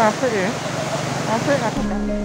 after it, after it, after it.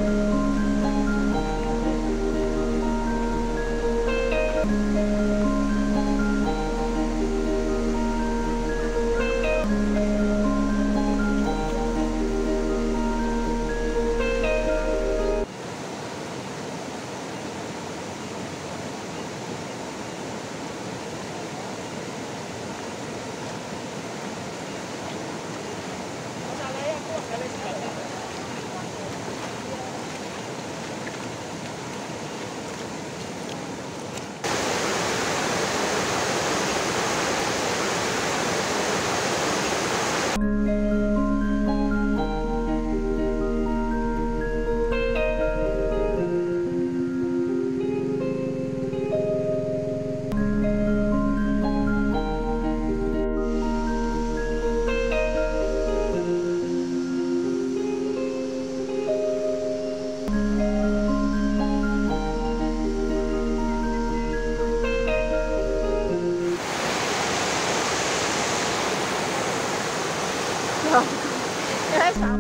你才傻